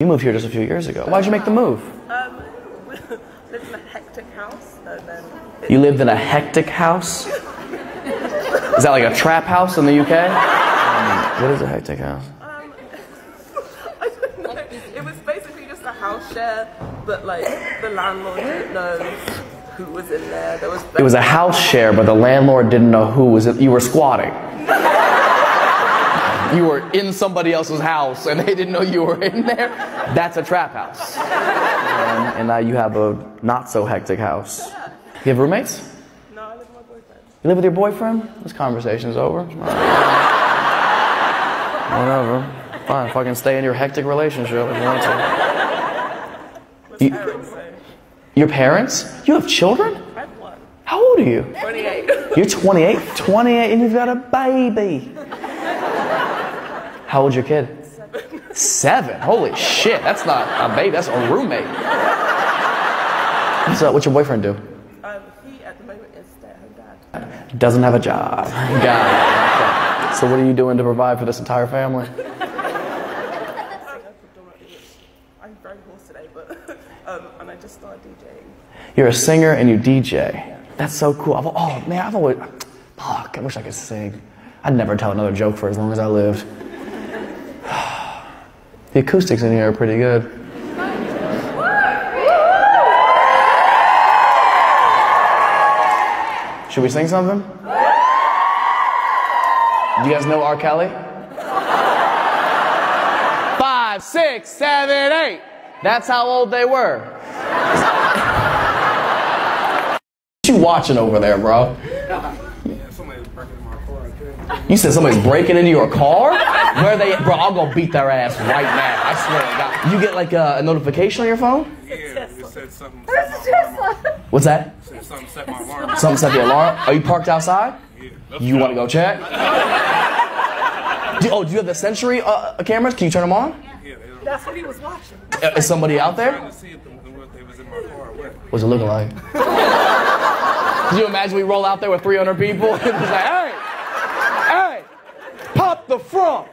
You moved here just a few years ago. Why'd you make the move? Um, lived in a hectic house, and then You lived in a hectic house? Is that like a trap house in the UK? Um, what is a hectic house? um, I don't know. It was basically just a house share, but like the landlord didn't know who was in there. There was It was a house share, but the landlord didn't know who was it. You were squatting. You were in somebody else's house and they didn't know you were in there. That's a trap house. And, and now you have a not so hectic house. You have roommates? no, I live with my boyfriend. You live with your boyfriend? This conversation's over. Whatever. Fine, fucking stay in your hectic relationship if you want to. You- parents, Your parents? You have children? I have one. How old are you? 28. You're 28? 28 and you've got a baby. How old's your kid? Seven. Holy shit, that's not a baby, that's a roommate. So, what's your boyfriend do? um, he at the moment is stay-at-home dad. Doesn't have a job. Got it. Okay. So, what are you doing to provide for this entire family? I'm very hoarse today, but um, and I just started DJing. You're a singer and you DJ. That's so cool. I've, oh man, I've always. Fuck, I wish I could sing. I'd never tell another joke for as long as I lived. The acoustics in here are pretty good. Should we sing something? Do you guys know R. Kelly? Five, six, seven, eight. That's how old they were. What you watching over there, bro? You said somebody's breaking into your car? Where they at? Bro, I'll go beat their ass right now. I swear to God. You get like a, a notification on your phone? Yeah, it said something. Set my alarm. What's that? Said something set my alarm. Something set the alarm? Are you parked outside? Yeah. You want to go check? Do, oh, do you have the Sentry uh, cameras? Can you turn them on? Yeah. That's what he was watching. Uh, Is somebody out there? to the, was in my car. What? What's it looking like? Can you imagine we roll out there with 300 people? and it's like, hey, hey, pop the front.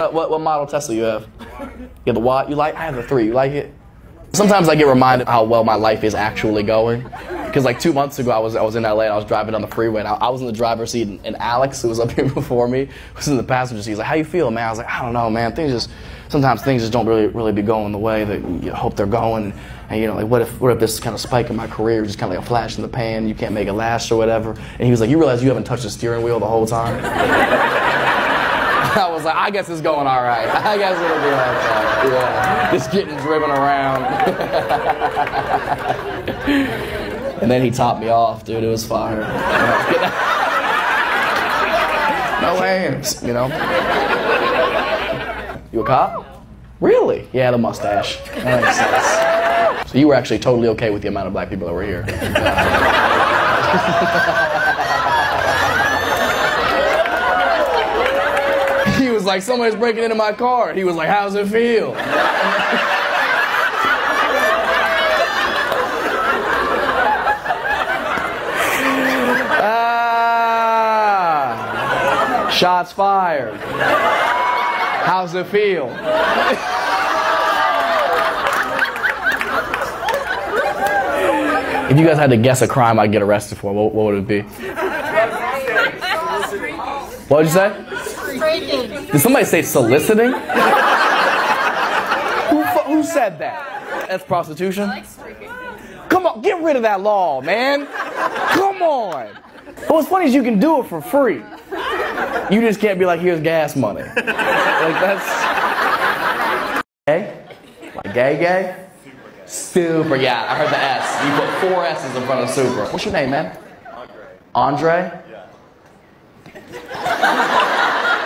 Uh, what, what model Tesla you have? You have the what? You like? I have the three. You like it? Sometimes I get reminded how well my life is actually going. Because like two months ago, I was I was in LA and I was driving on the freeway and I, I was in the driver's seat and, and Alex, who was up here before me, was in the passenger seat. He's like, "How you feel, man?" I was like, "I don't know, man. Things just sometimes things just don't really really be going the way that you hope they're going." And you know, like what if what if this kind of spike in my career just kind of like a flash in the pan? You can't make it last or whatever. And he was like, "You realize you haven't touched the steering wheel the whole time?" I was like, I guess it's going all right. I guess it'll be all right. Yeah. Just getting driven around. and then he topped me off, dude. It was fire. no hands, you know. You a cop? Really? Yeah, the mustache. That makes sense. So you were actually totally okay with the amount of black people that were here. He was like, somebody's breaking into my car. He was like, how's it feel? ah, shots fired. How's it feel? if you guys had to guess a crime I'd get arrested for, what, what would it be? What would you say? Did somebody say soliciting? who, who said that? That's prostitution? Come on, get rid of that law, man. Come on. But what's funny is you can do it for free. You just can't be like, here's gas money. Like that's gay? Like gay gay? Super, yeah, I heard the S. You put four S's in front of super. What's your name, man? Andre. Andre? Yeah.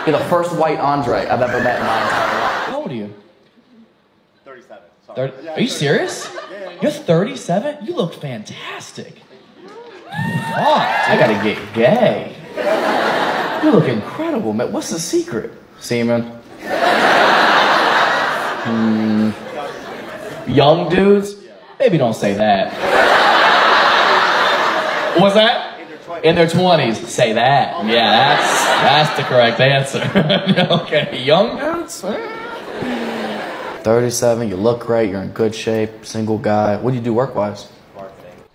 You're the first white Andre I've ever met in my entire life. How old are you? 37. 30. Are you serious? Yeah. You're 37? You look fantastic. Fuck, I gotta get gay. You look incredible, man. What's the secret? Semen. Hmm. Young dudes? Maybe don't say that. What's that? In their 20s. Say that. Yeah, that's that's the correct answer. okay, young dudes? Eh. 37, you look great, you're in good shape, single guy. What do you do work wise?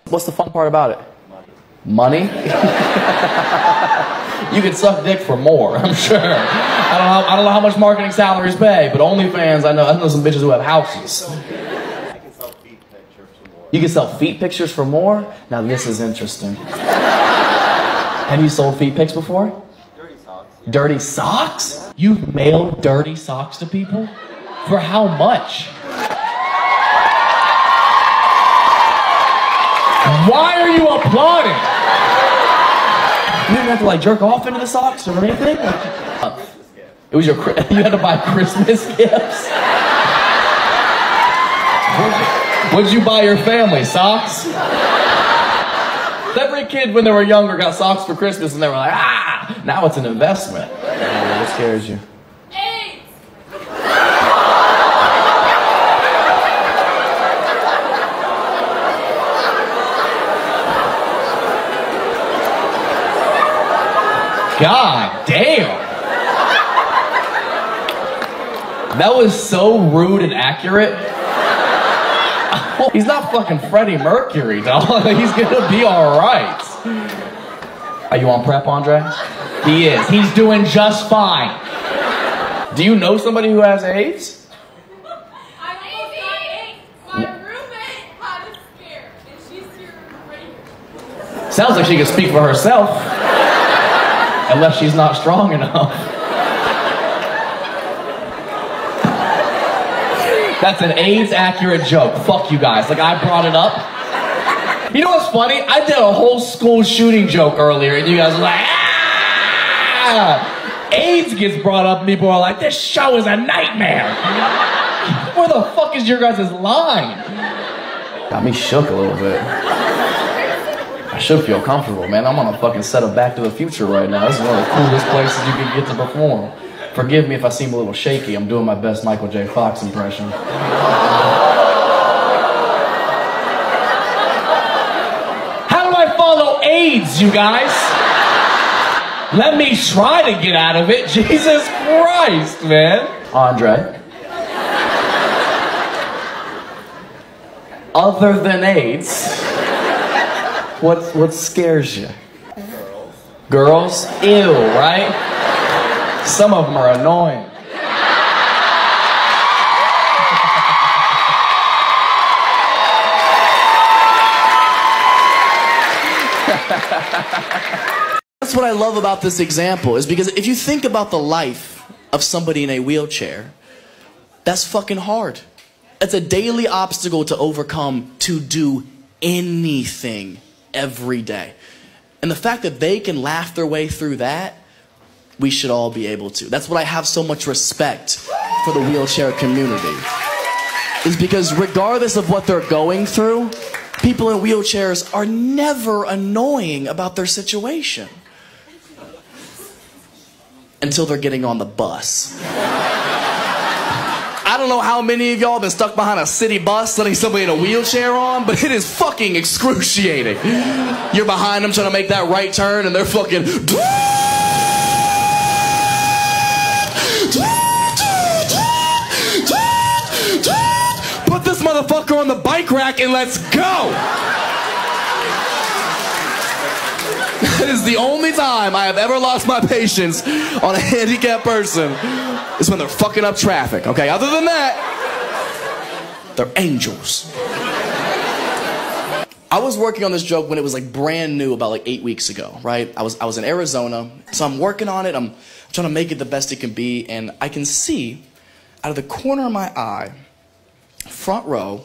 What's the fun part about it? Money. Money? you can suck dick for more, I'm sure. I don't know, I don't know how much marketing salaries pay, but OnlyFans, I know, I know some bitches who have houses. Can. You can sell feet pictures for more? Now this is interesting. Have you sold feet pics before? Dirty socks. Dirty socks? You've mailed dirty socks to people? For how much? Why are you applauding? You didn't have to like jerk off into the socks or anything? It was your, you had to buy Christmas gifts? What'd you buy your family? Socks? Every kid when they were younger got socks for Christmas and they were like, ah! Now it's an investment. what scares you? God damn. That was so rude and accurate. He's not fucking Freddie Mercury, dog. He's gonna be alright. Are you on PrEP, Andre? He is. He's doing just fine. Do you know somebody who has AIDS? I almost AIDS. My roommate had a scare, and she's here right here. Sounds like she can speak for herself. Unless she's not strong enough. That's an AIDS accurate joke. Fuck you guys. Like I brought it up. You know what's funny? I did a whole school shooting joke earlier, and you guys were like, ah! AIDS gets brought up, and people are like, this show is a nightmare. Where the fuck is your guys' line? Got me shook a little bit. I should feel comfortable, man. I'm on a fucking set of Back to the Future right now. This is one of the coolest places you can get to perform. Forgive me if I seem a little shaky. I'm doing my best Michael J. Fox impression. How do I follow AIDS, you guys? Let me try to get out of it. Jesus Christ, man. Andre. Other than AIDS. What what scares you? Girls. Girls? Ew, right? Some of them are annoying. That's what I love about this example is because if you think about the life of somebody in a wheelchair, that's fucking hard. It's a daily obstacle to overcome to do anything every day. And the fact that they can laugh their way through that, we should all be able to. That's what I have so much respect for the wheelchair community. Is because regardless of what they're going through, people in wheelchairs are never annoying about their situation. Until they're getting on the bus. I don't know how many of y'all have been stuck behind a city bus letting somebody in a wheelchair on, but it is fucking excruciating. You're behind them trying to make that right turn and they're fucking. Put this motherfucker on the bike rack and let's go! That is the only time I have ever lost my patience on a handicapped person is when they're fucking up traffic, okay? Other than that, they're angels. I was working on this joke when it was like brand new about like eight weeks ago, right? I was, I was in Arizona, so I'm working on it. I'm trying to make it the best it can be, and I can see out of the corner of my eye, front row,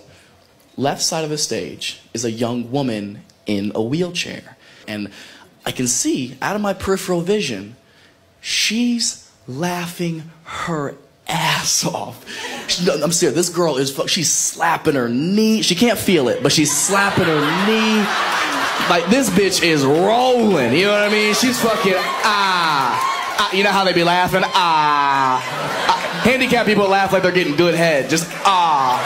left side of the stage, is a young woman in a wheelchair. And I can see out of my peripheral vision, she's laughing her ass off. She- I'm serious. This girl is, she's slapping her knee. She can't feel it, but she's slapping her knee. Like, this bitch is rolling. You know what I mean? She's fucking, ah. ah. You know how they be laughing? Ah. ah. Handicapped people laugh like they're getting good head. Just, ah.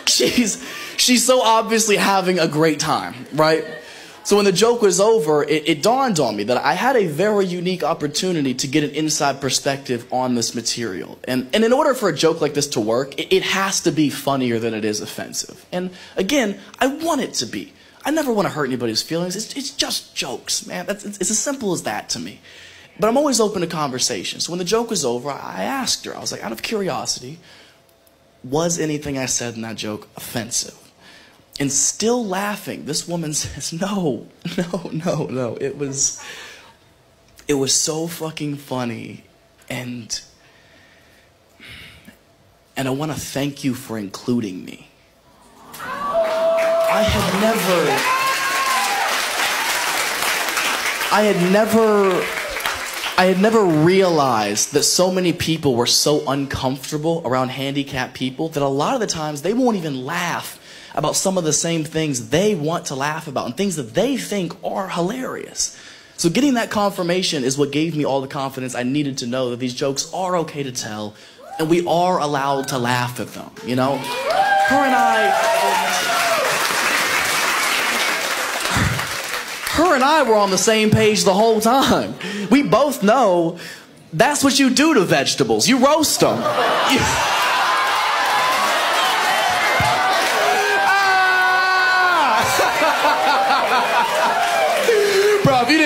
She's, she's so obviously having a great time, right? So when the joke was over, it, it dawned on me that I had a very unique opportunity to get an inside perspective on this material. And, and in order for a joke like this to work, it, it has to be funnier than it is offensive. And again, I want it to be. I never want to hurt anybody's feelings. It's, it's just jokes, man. That's, it's, it's as simple as that to me. But I'm always open to conversation. So when the joke was over, I asked her, I was like, out of curiosity, was anything I said in that joke offensive? And still laughing, this woman says, no, no, no, no. It was, it was so fucking funny. And, and I want to thank you for including me. I had never, I had never I had never realized that so many people were so uncomfortable around handicapped people that a lot of the times they won't even laugh about some of the same things they want to laugh about and things that they think are hilarious. So getting that confirmation is what gave me all the confidence I needed to know that these jokes are okay to tell and we are allowed to laugh at them, you know? Her and I her and I were on the same page the whole time. We both know that's what you do to vegetables. You roast them.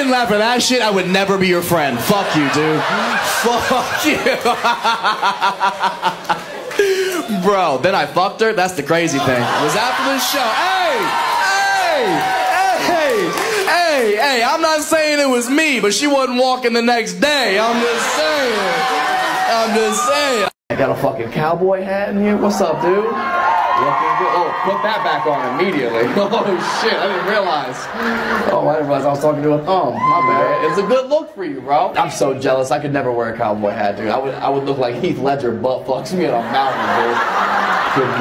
Didn't laugh at that shit, I would never be your friend. Fuck you, dude. Fuck you. Bro, then I fucked her. That's the crazy thing. It was after the show. Hey! Hey! Hey! Hey! Hey! I'm not saying it was me, but she wasn't walking the next day. I'm just saying. I'm just saying. I got a fucking cowboy hat in here. What's up, dude? Looking good. Oh, put that back on immediately. Oh shit, I didn't realize. Oh, I didn't realize I was talking to a thumb. My bad. It's a good look for you, bro. I'm so jealous. I could never wear a cowboy hat, dude. I would, I would look like Heath Ledger butt fucks me on a mountain, dude.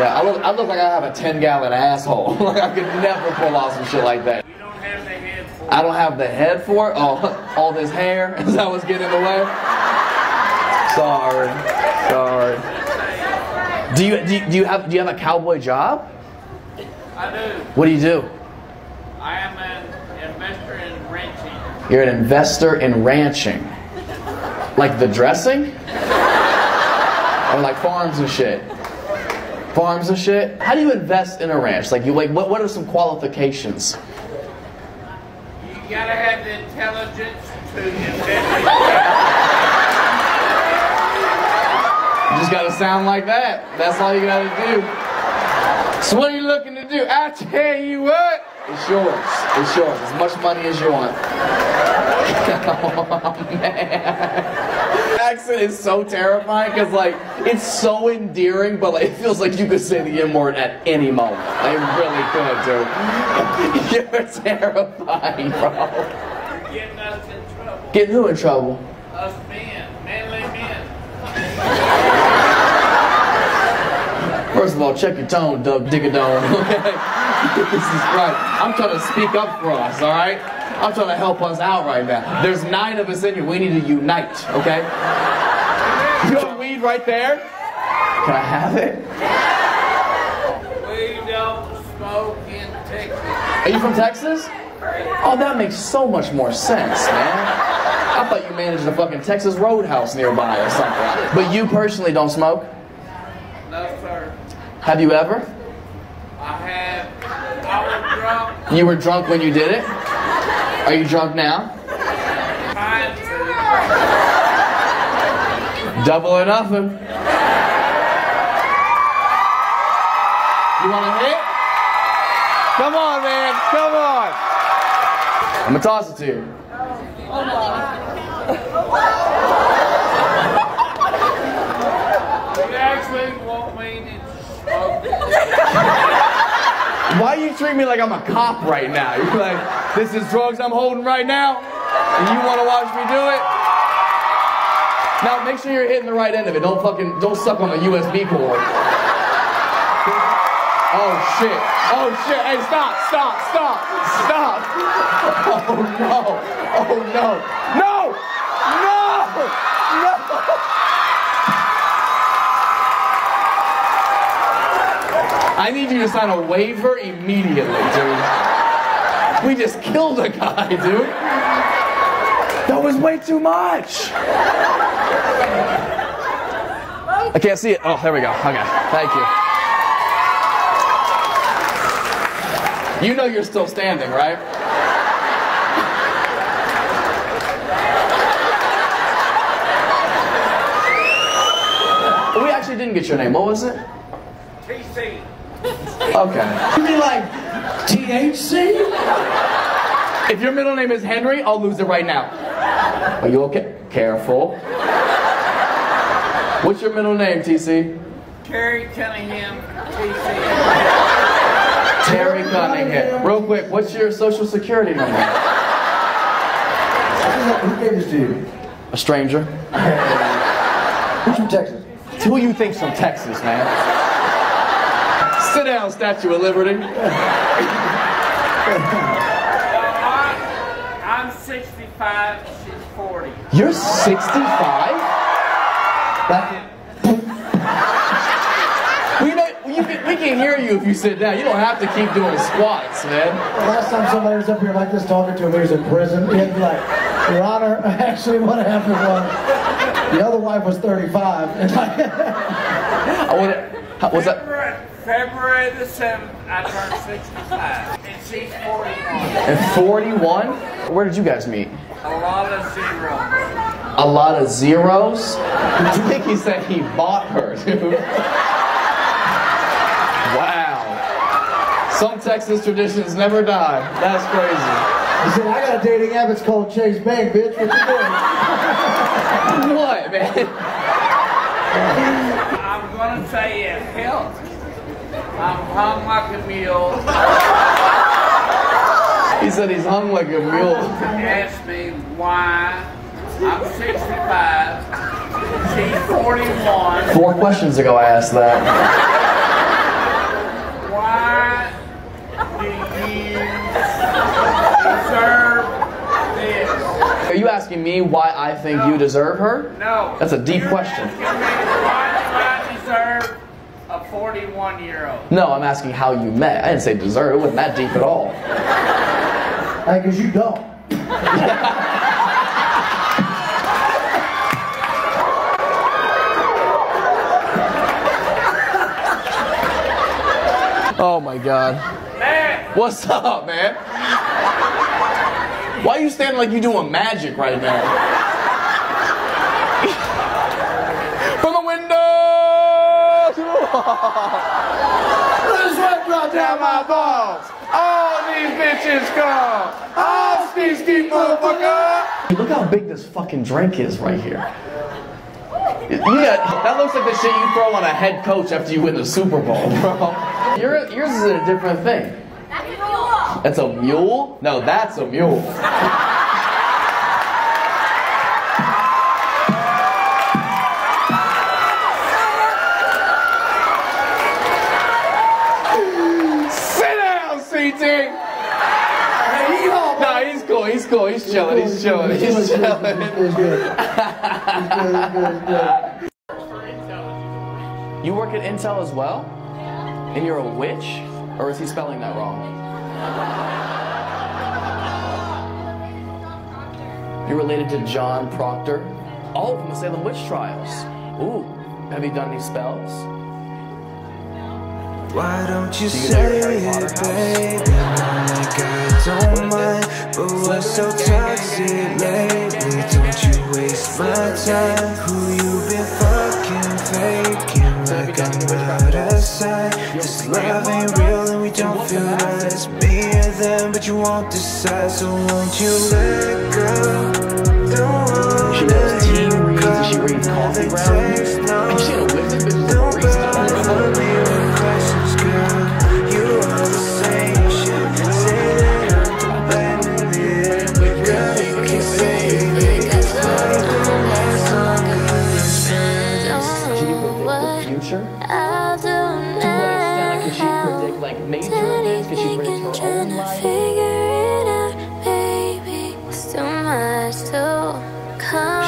I look, I look like I have a 10 gallon asshole. like I could never pull off some shit like that. You don't have the head for I don't have the head for it. Oh, all this hair. Is that what's getting in the way? Sorry. Sorry. Do you, do you, do you have do you have a cowboy job? I do. What do you do? I am an investor in ranching. You're an investor in ranching. Like the dressing? Or like farms and shit? Farms and shit? How do you invest in a ranch? Like you like what what are some qualifications? You gotta have the intelligence to invest You just gotta sound like that. That's all you gotta do. So what are you looking to do? I tell you what, it's yours. It's yours. As much money as you want. oh man. Accent is so terrifying because like it's so endearing, but like it feels like you could say the M word at any moment. They really could, dude. You're terrifying, bro. getting us in trouble. Get who in trouble? Us men, First of all, check your tone, Doug Diggadone. Okay? this is right. I'm trying to speak up for us, all right? I'm trying to help us out right now. There's nine of us in here. We need to unite, okay? You have weed right there? Can I have it? We don't smoke in Texas. Are you from Texas? Oh, that makes so much more sense, man. I thought you managed a fucking Texas Roadhouse nearby or something. But you personally don't smoke? No, sir. Have you ever? I have. I was drunk. You were drunk when you did it? Are you drunk now? Trying to. Double or nothing. You want a hit? Come on, man. Come on. I'm gonna toss it to you. You actually want me to smoke? Why you treat me like I'm a cop right now? You're like, this is drugs I'm holding right now, and you want to watch me do it? Now make sure you're hitting the right end of it. Don't fucking don't suck on the USB cord. Oh shit! Oh shit! Hey, stop! Stop! Stop! Stop! Oh no! Oh no! No! No! No! I need you to sign a waiver immediately, dude. We just killed a guy, dude. That was way too much. I can't see it. Oh, there we go. Okay, thank you. You know you're still standing, right? We actually didn't get your name. What was it? TC. Okay. You mean like THC? If your middle name is Henry, I'll lose it right now. Are you okay? Careful. What's your middle name, TC? Terry Cunningham, TC. Terry Cunningham. Real quick, what's your social security number? Who gave this to you? A stranger. Who's from Texas? Who you think's from Texas, man? Sit down, Statue of Liberty. Uh, I'm 65, she's 40. You're 65? Back We, know, you can, we can hear you if you sit down. You don't have to keep doing squats, man. Last time somebody was up here like this talking to him, he was in prison. He had to be like, Your Honor, actually what happened was the other wife was 35. And like, I wanna, how- was that? February, February the 7th, I turned 65. And she's 41. And 41? Where did you guys meet? A lot of zeros. A lot of zeros? I think he said he bought her, dude. Wow. Some Texas traditions never die. That's crazy. he said, I got a dating app, it's called Chase Bank, bitch. What you doing? What, man? I'm gonna say it helped. I'm hung like a mule. He said he's hung like a mule. Ask me why. I'm 65. She's 41. Four questions ago I asked that. Why do you deserve this? Are you asking me why I think you deserve her? No. That's a deep You're question. 41 year old? No, I'm asking how you met. I didn't say dessert. It wasn't that deep at all. Hey, because you don't. Oh my god. Man, What's up, man? Why are you standing like you're doing magic right now? From the window to the. Let the sweat drop down my balls. All these bitches come. All ski ski motherfucker. Look how big this fucking drink is right here. You got, that looks like the shit you throw on a head coach after you win the Super Bowl, bro. Your, yours is a different thing. That's a mule. That's a mule? No, that's a mule. He's cool. He's cool. He's chilling. He's chilling. He's chilling. Good. It's good, it's good, it's good. You work at Intel as well? And you're a witch? Or is he spelling that wrong? You're related to John Proctor? Oh, from the Salem Witch Trials. Ooh, have you done any spells? Why don't you say know Harry Potter it, baby? Like I don't mind, but what's so toxic lately? Don't you waste my time. Who you been fucking faking? Like I'm out of sight. This love ain't real and we don't feel right. It's me or them, but you won't decide. So won't you let go? Don't wanna tea hear reads she reads coffee grounds.